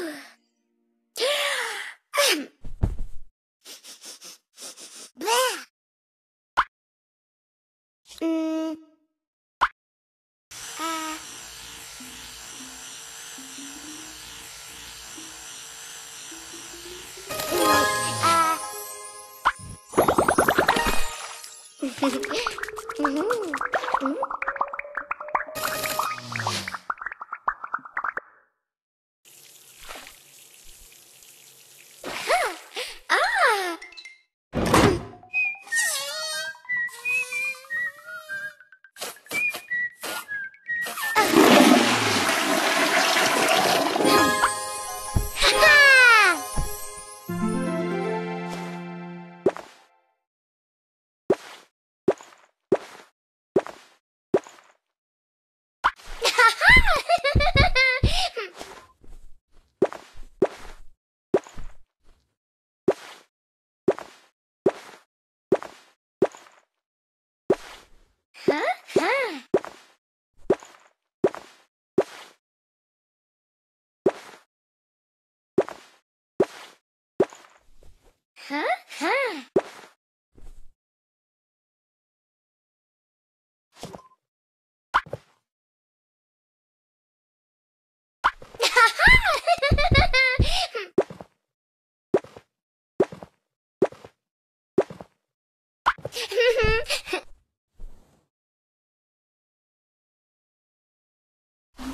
う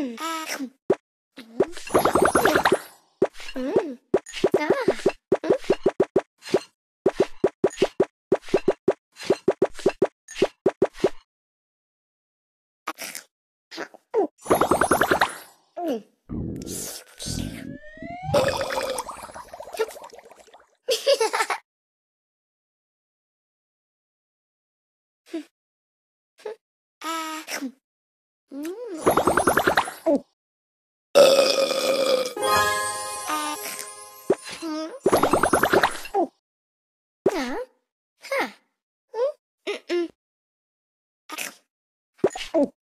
Mm. Oh.